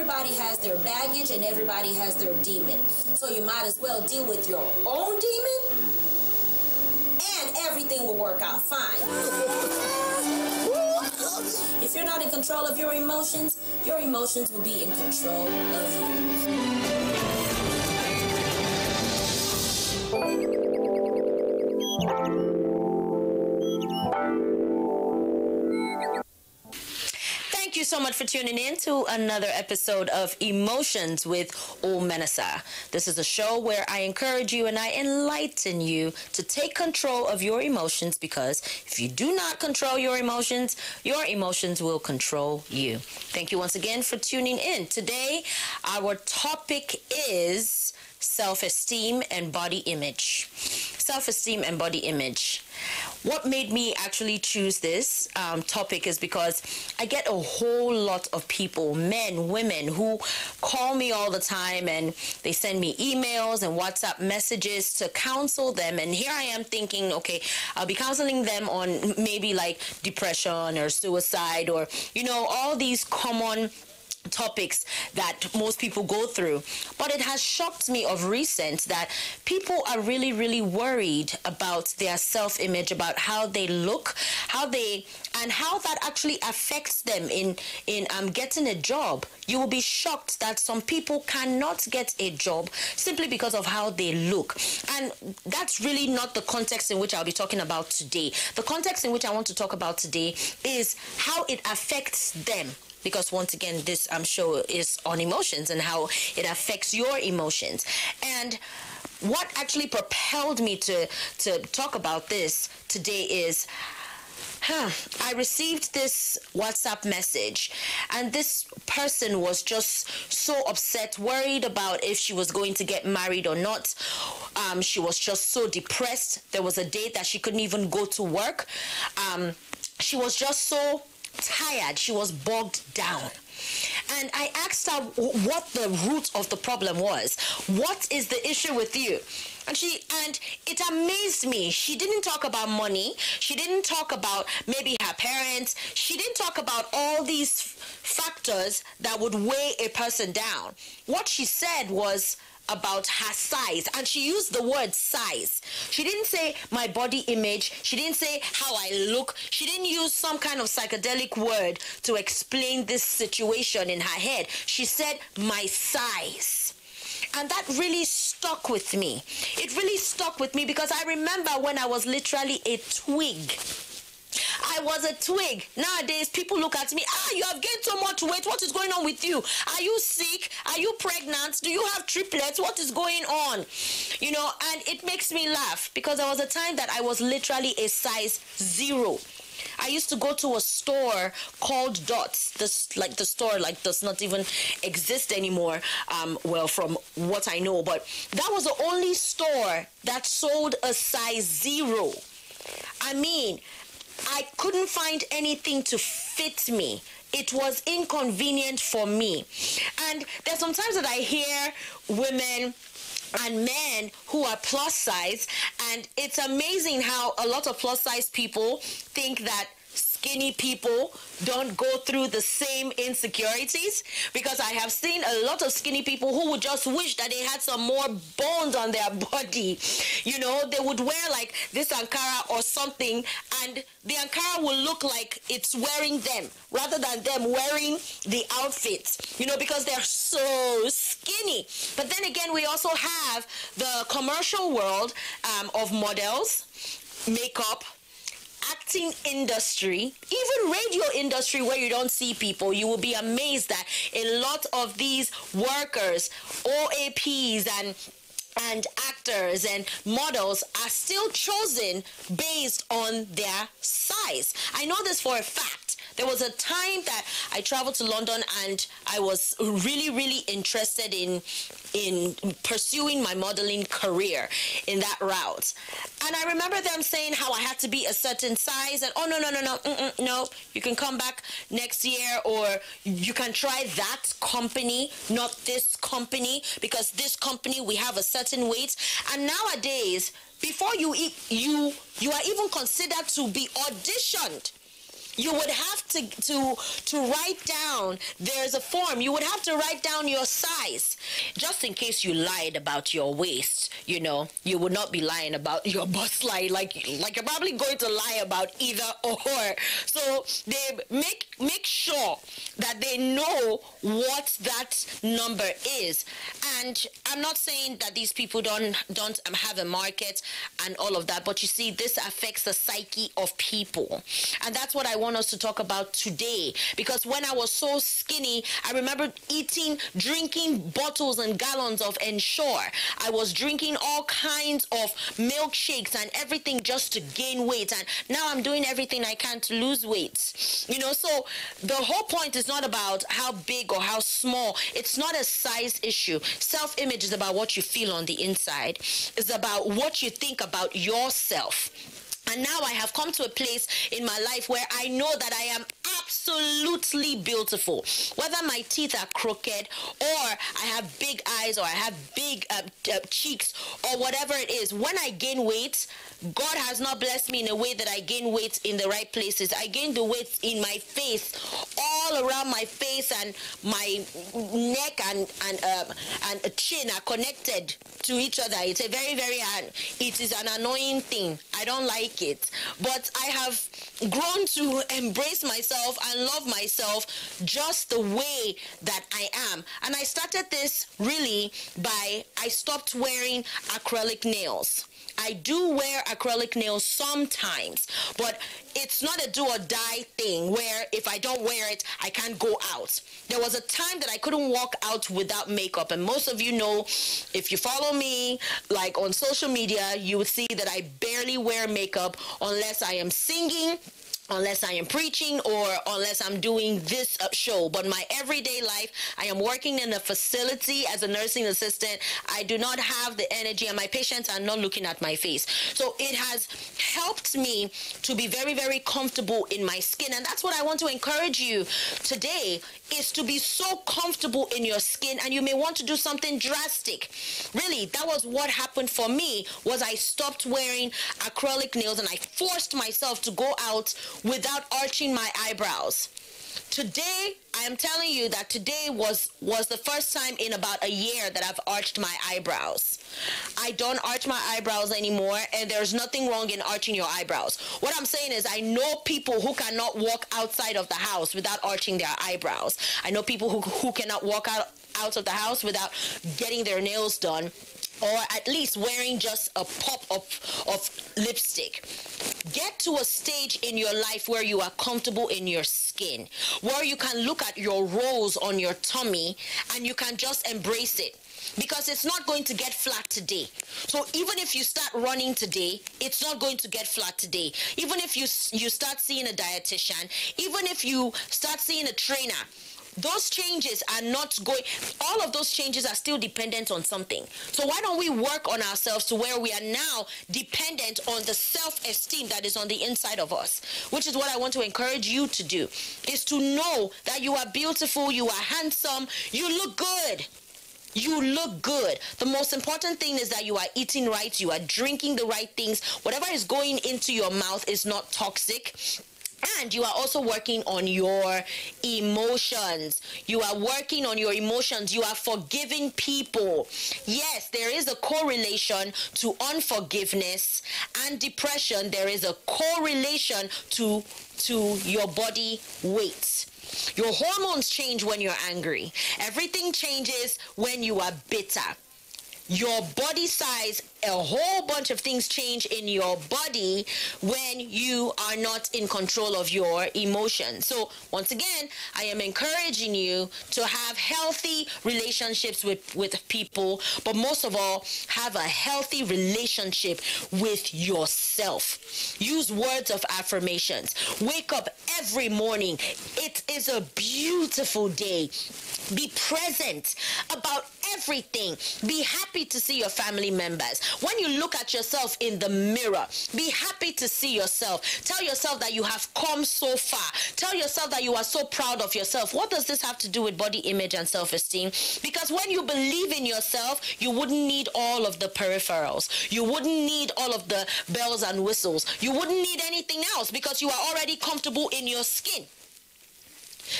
everybody has their baggage and everybody has their demon. So you might as well deal with your own demon and everything will work out fine. if you're not in control of your emotions, your emotions will be in control of you. You so much for tuning in to another episode of Emotions with Omenasa. This is a show where I encourage you and I enlighten you to take control of your emotions because if you do not control your emotions, your emotions will control you. Thank you once again for tuning in. Today, our topic is self esteem and body image. Self esteem and body image. What made me actually choose this um, topic is because I get a whole lot of people, men, women, who call me all the time and they send me emails and WhatsApp messages to counsel them. And here I am thinking, okay, I'll be counseling them on maybe like depression or suicide or, you know, all these common topics that most people go through. But it has shocked me of recent that people are really, really worried about their self image, about how they look, how they, and how that actually affects them in, in um, getting a job. You will be shocked that some people cannot get a job simply because of how they look. And that's really not the context in which I'll be talking about today. The context in which I want to talk about today is how it affects them because once again this i'm sure is on emotions and how it affects your emotions and what actually propelled me to to talk about this today is Huh. I received this WhatsApp message, and this person was just so upset, worried about if she was going to get married or not. Um, she was just so depressed. There was a day that she couldn't even go to work. Um, she was just so tired. She was bogged down. And I asked her what the root of the problem was. What is the issue with you? And she and it amazed me. She didn't talk about money. She didn't talk about maybe her parents. She didn't talk about all these factors that would weigh a person down. What she said was about her size and she used the word size. She didn't say my body image. She didn't say how I look. She didn't use some kind of psychedelic word to explain this situation in her head. She said my size. And that really stuck with me. It really stuck with me because I remember when I was literally a twig I was a twig. Nowadays, people look at me, ah, you have gained so much weight. What is going on with you? Are you sick? Are you pregnant? Do you have triplets? What is going on? You know, and it makes me laugh because there was a time that I was literally a size zero. I used to go to a store called Dots. This like the store like does not even exist anymore. Um, well, from what I know, but that was the only store that sold a size zero. I mean, I couldn't find anything to fit me. It was inconvenient for me. And there's sometimes that I hear women and men who are plus size, and it's amazing how a lot of plus size people think that skinny people don't go through the same insecurities because I have seen a lot of skinny people who would just wish that they had some more bones on their body. You know, they would wear like this Ankara or something and the Ankara will look like it's wearing them rather than them wearing the outfits, you know, because they're so skinny. But then again, we also have the commercial world um, of models, makeup, acting industry, even radio industry where you don't see people, you will be amazed that a lot of these workers, OAPs and and actors and models are still chosen based on their size. I know this for a fact. There was a time that I traveled to London and I was really, really interested in in pursuing my modeling career in that route. And I remember them saying how I had to be a certain size and oh no no no no mm, mm, no you can come back next year or you can try that company not this company because this company we have a certain weight and nowadays before you you you are even considered to be auditioned you would have to to to write down there's a form. You would have to write down your size just in case you lied about your waist you know. You would not be lying about your bust line like like you're probably going to lie about either or. So they make make sure that they know what that number is. And i'm not saying that these people don't don't have a market and all of that but you see this affects the psyche of people. And that's what i want us to talk about today because when I was so skinny, I remember eating, drinking bottles and gallons of Ensure. I was drinking all kinds of milkshakes and everything just to gain weight. And now I'm doing everything I can to lose weight. You know, so the whole point is not about how big or how small. It's not a size issue. Self image is about what you feel on the inside, it's about what you think about yourself. And now I have come to a place in my life where I know that I am absolutely beautiful. Whether my teeth are crooked or I have big eyes or I have big uh, uh, cheeks or whatever it is, when I gain weight, God has not blessed me in a way that I gain weight in the right places. I gain the weight in my face, all around my face and my neck and and um, and chin are connected to each other. It's a very very it is an annoying thing. I don't like it, but I have grown to embrace myself and love myself just the way that I am. And I started this really by I stopped wearing acrylic nails. I do wear acrylic nails sometimes, but it's not a do or die thing where if I don't wear it, I can't go out. There was a time that I couldn't walk out without makeup, and most of you know if you follow me like on social media, you would see that I barely wear makeup unless I am singing unless I am preaching or unless I'm doing this uh, show. But my everyday life, I am working in a facility as a nursing assistant. I do not have the energy, and my patients are not looking at my face. So it has helped me to be very, very comfortable in my skin. And that's what I want to encourage you today is to be so comfortable in your skin and you may want to do something drastic. Really, that was what happened for me was I stopped wearing acrylic nails and I forced myself to go out without arching my eyebrows. Today, I am telling you that today was was the first time in about a year that I've arched my eyebrows. I don't arch my eyebrows anymore, and there's nothing wrong in arching your eyebrows. What I'm saying is, I know people who cannot walk outside of the house without arching their eyebrows. I know people who, who cannot walk out, out of the house without getting their nails done or at least wearing just a pop of, of lipstick. Get to a stage in your life where you are comfortable in your skin, where you can look at your rolls on your tummy and you can just embrace it because it's not going to get flat today. So even if you start running today, it's not going to get flat today. Even if you you start seeing a dietitian, even if you start seeing a trainer, those changes are not going all of those changes are still dependent on something so why don't we work on ourselves to where we are now dependent on the self-esteem that is on the inside of us which is what i want to encourage you to do is to know that you are beautiful you are handsome you look good you look good. The most important thing is that you are eating right, you are drinking the right things. Whatever is going into your mouth is not toxic and you are also working on your emotions. You are working on your emotions. You are forgiving people. Yes, there is a correlation to unforgiveness and depression. There is a correlation to to your body weight. Your hormones change when you're angry. Everything changes when you are bitter your body size, a whole bunch of things change in your body when you are not in control of your emotions. So, once again, I am encouraging you to have healthy relationships with, with people, but most of all, have a healthy relationship with yourself. Use words of affirmations. Wake up every morning. It is a beautiful day. Be present about everything. Be happy to see your family members. When you look at yourself in the mirror, be happy to see yourself. Tell yourself that you have come so far. Tell yourself that you are so proud of yourself. What does this have to do with body image and self esteem? Because when you believe in yourself, you wouldn't need all of the peripherals. You wouldn't need all of the bells and whistles. You wouldn't need anything else because you are already comfortable in your skin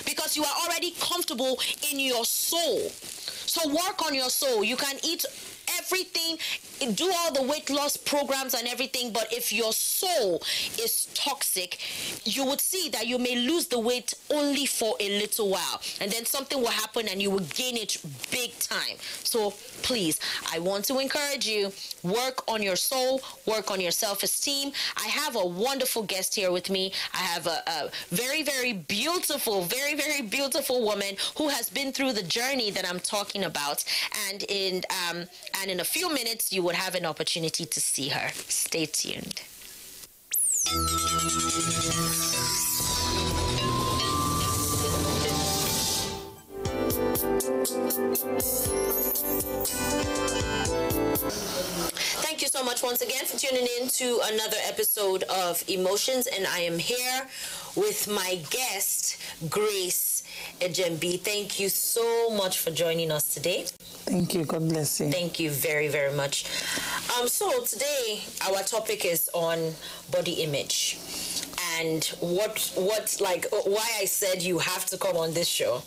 because you are already comfortable in your soul. So work on your soul. You can eat everything, do all the weight loss programs and everything, but if your soul is toxic, you would see that you may lose the weight only for a little while, and then something will happen and you will gain it big time. So please, I want to encourage you work on your soul, work on your self esteem. I have a wonderful guest here with me. I have a, a very, very beautiful, very, very beautiful woman who has been through the journey that I'm talking about, and in um, and in a few minutes, you would have an opportunity to see her. Stay tuned. Thank you so much once again for tuning in to another episode of Emotions, and I am here with my guest, Grace Ejembi. Thank you so much for joining us today. Thank you. God bless you. Thank you very, very much. Um, so today our topic is on body image and what what like why I said you have to come on this show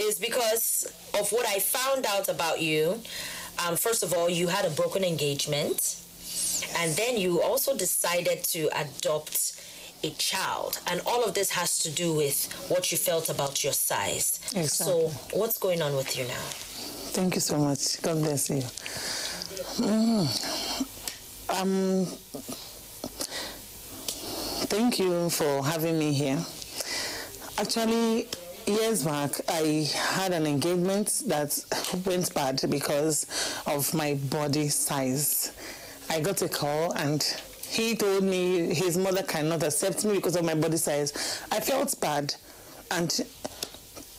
is because of what I found out about you. Um, first of all, you had a broken engagement, and then you also decided to adopt a child, and all of this has to do with what you felt about your size. Exactly. So, what's going on with you now? Thank you so much. God bless you. Mm. Um, thank you for having me here. Actually, years back, I had an engagement that went bad because of my body size. I got a call and he told me his mother cannot accept me because of my body size. I felt bad and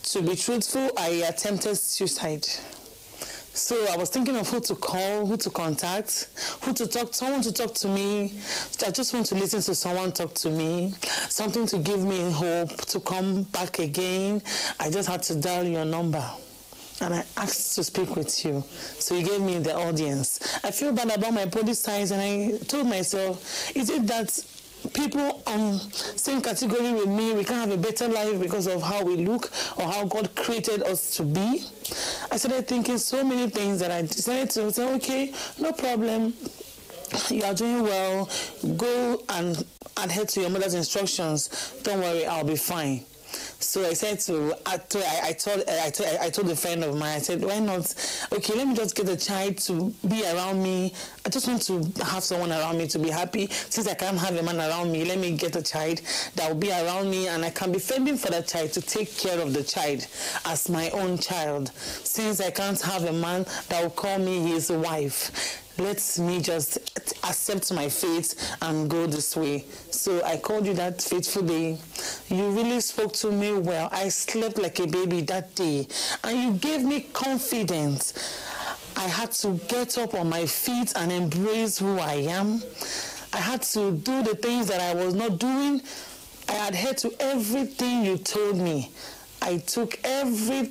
to be truthful, I attempted suicide. So I was thinking of who to call, who to contact, who to talk, someone to talk to me. I just want to listen to someone talk to me, something to give me hope to come back again. I just had to dial your number. And I asked to speak with you. So you gave me the audience. I feel bad about my body size and I told myself, is it that people on same category with me we can't have a better life because of how we look or how god created us to be? I started thinking so many things that i decided to say okay no problem. You are doing well. Go and adhere to your mother's instructions. Don't worry i'll be fine so I said to, I told, I told, I told, I told a friend of mine, I said, why not? Okay, let me just get a child to be around me. I just want to have someone around me to be happy. Since I can't have a man around me, let me get a child that will be around me and I can be fending for that child to take care of the child as my own child. Since I can't have a man that will call me his wife let me just accept my fate and go this way. So I called you that fateful day. You really spoke to me well. I slept like a baby that day. And you gave me confidence. I had to get up on my feet and embrace who I am. I had to do the things that I was not doing. I adhered to everything you told me. I took every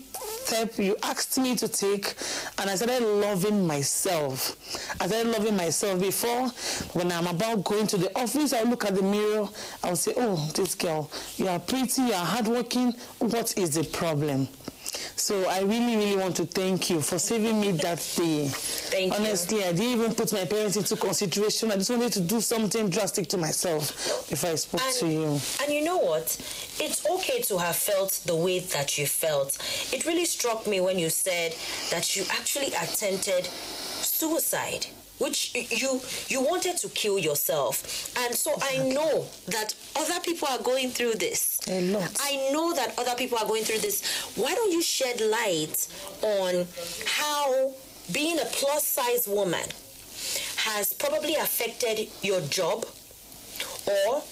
step you asked me to take and I started loving myself. I started loving myself before when I'm about going to the office, I look at the mirror, I'll say, Oh, this girl, you are pretty, you are hardworking. What is the problem? So I really, really want to thank you for saving me that day. Thank you. Honestly, you. I didn't even put my parents into consideration. I just wanted to do something drastic to myself if I spoke and, to you. And you know what? It's okay to have felt the way that you felt. It really struck me when you said that you actually attempted suicide which you you wanted to kill yourself. And so exactly. i know that other people are going through this. A lot. I know that other people are going through this. Why don't you shed light on how being a plus size woman has probably affected your job or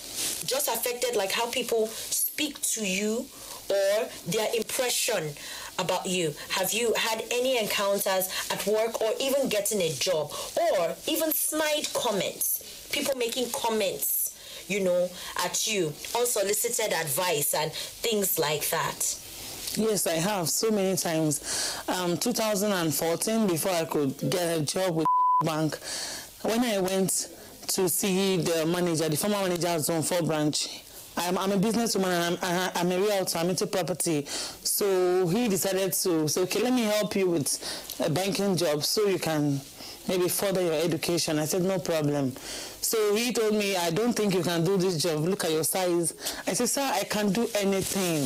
just affected like how people speak to you or their impression about you? Have you had any encounters at work or even getting a job or even snide comments? People making comments, you know, at you, unsolicited advice and things like that. Yes, I have so many times. Um, 2014, before I could get a job with bank, when I went to see the manager, the former manager of Zone 4 branch, I'm, I'm a businesswoman and I'm, I'm a realtor, I'm into property. So he decided to say, okay, let me help you with a banking job so you can maybe further your education. I said, no problem. So he told me, I don't think you can do this job. Look at your size. I said, sir, I can do anything.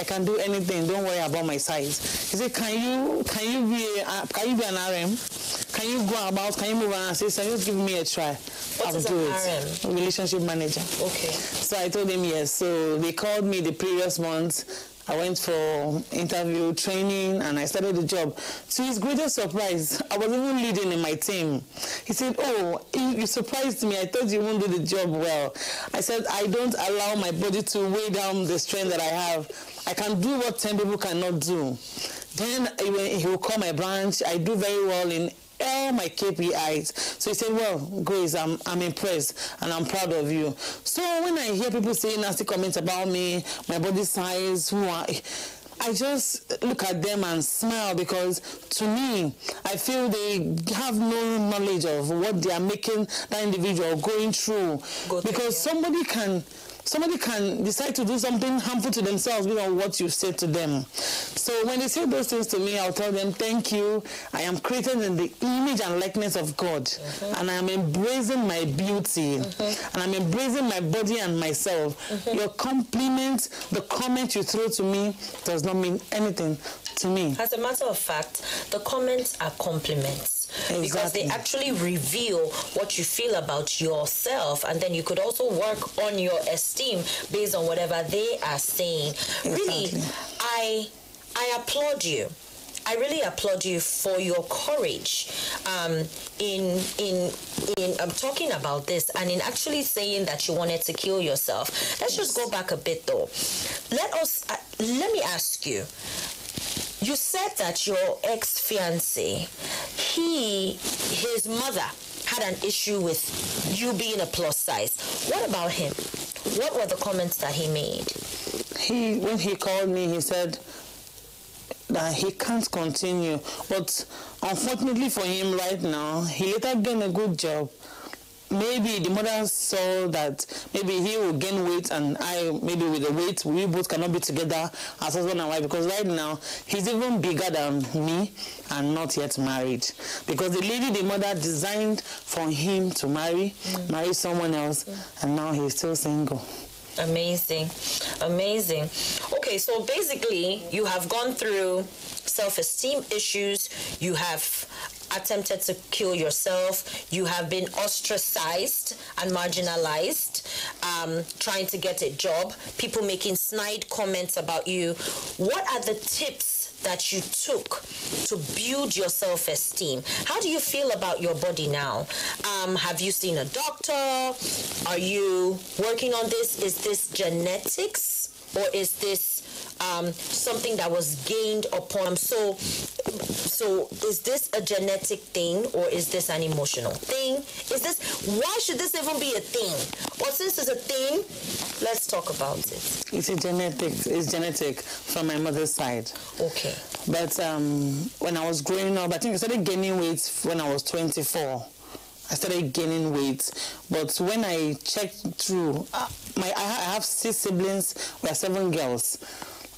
I can do anything. Don't worry about my size. He said, can you can you be a, can you be an RM? Can you go about? Can you move around? I said, sir, just give me a try. What I'll do it. Relationship manager. Okay. So I told him yes. So they called me the previous month. I went for interview training and I started the job. To his greatest surprise, I was even leading in my team. He said, Oh, you surprised me. I thought you won't do the job well. I said, I don't allow my body to weigh down the strength that I have. I can do what 10 people cannot do. Then he will call my branch. I do very well in all my KPIs. So he said, Well, Grace, I'm, I'm impressed and I'm proud of you. So when I hear people saying nasty comments about me, my body size, who I I just look at them and smile because to me, I feel they have no knowledge of what they are making that individual going through. Go because somebody can somebody can decide to do something harmful to themselves based on what you say to them. So when they say those things to me, I'll tell them, thank you. I am created in the image and likeness of God. Uh-huh. And I am embracing my beauty. Uh-huh. And I'm embracing my body and myself. Uh-huh. Your compliment, the comment you throw to me does not mean anything to me. As a matter of fact, the comments are compliments. Because they actually reveal what you feel about yourself, and then you could also work on your esteem based on whatever they are saying. Really, I I applaud you. I really applaud you for your courage um, in in in um, talking about this and in actually saying that you wanted to kill yourself. Let's just go back a bit though. Let us uh, let me ask you. You said that your ex fiance, he, his mother had an issue with you being a plus size. What about him? What were the comments that he made? he when he called me he said that he can't continue but unfortunately for him right now he later gained a good job maybe the mother saw that maybe he will gain weight and i maybe with the weight we both cannot be together as husband and wife because right now he's even bigger than me and not yet married because the lady the mother designed for him to marry mm. marry someone else mm. and now he's still single Amazing. Amazing. Okay, so basically, you have gone through self esteem issues, you have attempted to kill yourself, you have been ostracized and marginalized, um, trying to get a job, people making snide comments about you. What are the tips? That you took to build your self esteem. How do you feel about your body now? Um, have you seen a doctor? Are you working on this? Is this genetics or is this um, something that was gained upon? So, so is this a genetic thing or is this an emotional thing? Is this why should this even be a thing? Or since it's a thing, let's talk about it. It's a genetic. It's genetic from my mother's side. Okay. But um, when I was growing up, I think I started gaining weight when I was 24. I started gaining weight, but when I checked through, uh, my I I have six siblings. We are seven girls.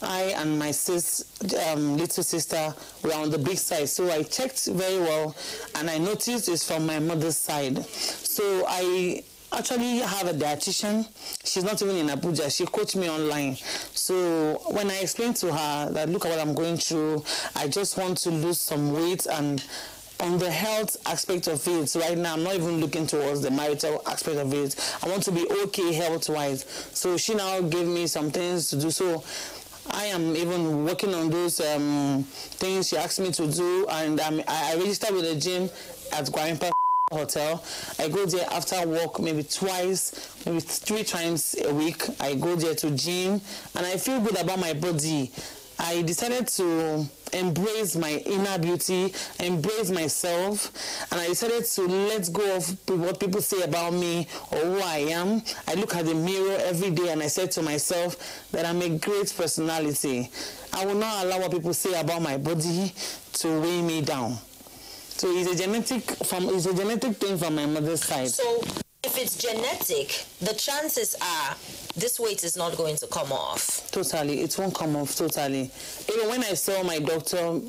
I and my sis, um, little sister were on the big side, so I checked very well, and I noticed it's from my mother's side. So I actually have a dietitian. She's not even in Abuja. She coached me online. So when I explained to her that look at what I'm going through, I just want to lose some weight and on the health aspect of it, right now I'm not even looking towards the marital aspect of it. I want to be okay health wise. So she now gave me some things to do. So I am even working on those um, things she asked me to do, and um, I, I registered with the gym at Gwarinpa Hotel. I go there after work maybe twice, maybe three times a week. I go there to gym, and I feel good about my body. I decided to embrace my inner beauty, embrace myself, and I decided to let go of what people say about me or who I am. I look at the mirror every day and I said to myself that I'm a great personality. I will not allow what people say about my body to weigh me down. So it's a genetic from it's a genetic thing from my mother's side. So if it's genetic, the chances are this weight is not going to come off. Totally, it won't come off totally. Even when I saw my doctor,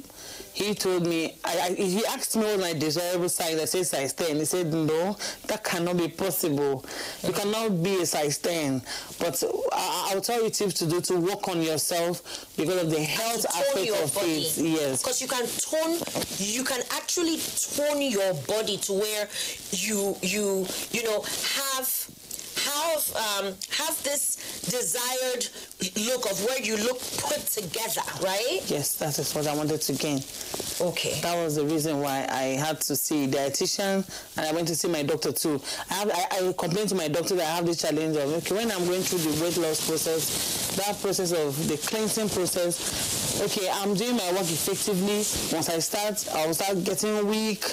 he told me, I, I, he asked me what my desirable size. I said size 10. He said, no, that cannot be possible. You cannot be a size 10. But I, will tell you tips to do to work on yourself because of the health aspect of body. it. Yes. Because you can tone, you can actually tone your body to where you, you, you know, have have um, have this desired look of where you look put together, right? Yes, that is what I wanted to gain. Okay. That was the reason why I had to see a dietitian and I went to see my doctor too. I, have, I, I complained to my doctor that I have this challenge of, okay, when I'm going through the weight loss process, that process of the cleansing process, okay, I'm doing my work effectively. Once I start, I'll start getting weak.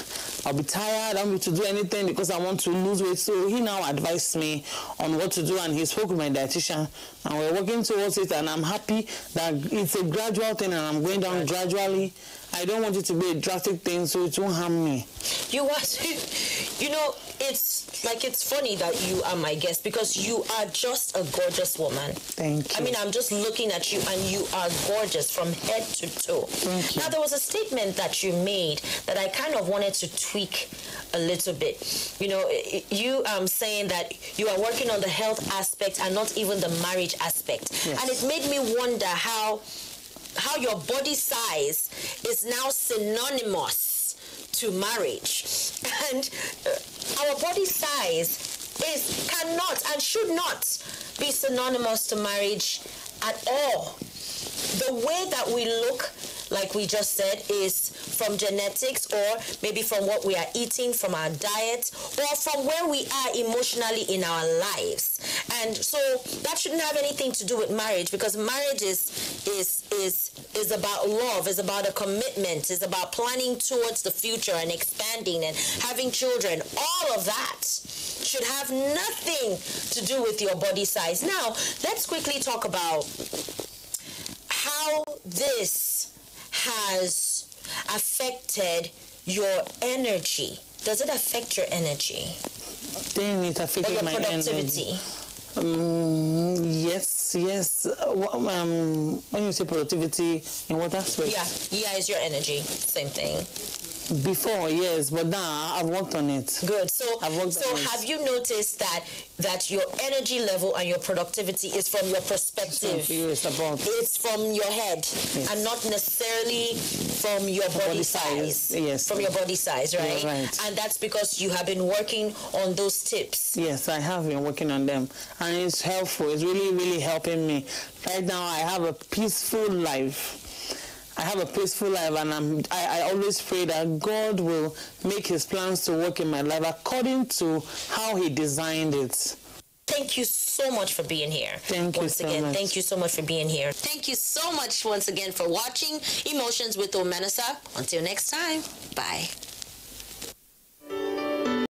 I'll be tired. I don't need to do anything because I want to lose weight. So he now advised me on what to do and he spoke with my dietitian and we're working towards it and I'm happy that it's a gradual thing and I'm going down gradually. I don't want it to be a drastic thing so it won't harm me. You are, you know, it's like it's funny that you are my guest because you are just a gorgeous woman. Thank you. I mean, I'm just looking at you and you are gorgeous from head to toe. Thank you. Now, there was a statement that you made that I kind of wanted to tweak a little bit. You know, you um saying that you are working on the health aspect and not even the marriage aspect. Yes. And it made me wonder how how your body size is now synonymous to marriage. And uh, our body size is cannot and should not be synonymous to marriage at all. The way that we look like we just said, is from genetics or maybe from what we are eating, from our diet, or from where we are emotionally in our lives. And so that shouldn't have anything to do with marriage because marriage is is is is about love, is about a commitment, is about planning towards the future and expanding and having children. All of that should have nothing to do with your body size. Now, let's quickly talk about how this has affected your energy? Does it affect your energy? Then it affected your my productivity? Energy. Um, yes, yes. Um, when you say productivity, in what aspect? Yeah, yeah, is your energy. Same thing. Before, yes, but now I've worked on it. Good. So, so have you noticed that that your energy level and your productivity is from your perspective? Yes, about. It's from your head yes. and not necessarily from your body, body size. size. Yes. From your body size, right? right? And that's because you have been working on those tips. Yes, I have been working on them, and it's helpful. It's really, really helping me. Right now, I have a peaceful life. I have a peaceful life and I'm, I, I always pray that God will make his plans to work in my life according to how he designed it. Thank you so much for being here. Thank once you so again, much. Thank you so much for being here. Thank you so much once again for watching Emotions with Omenesa. Until next time, bye.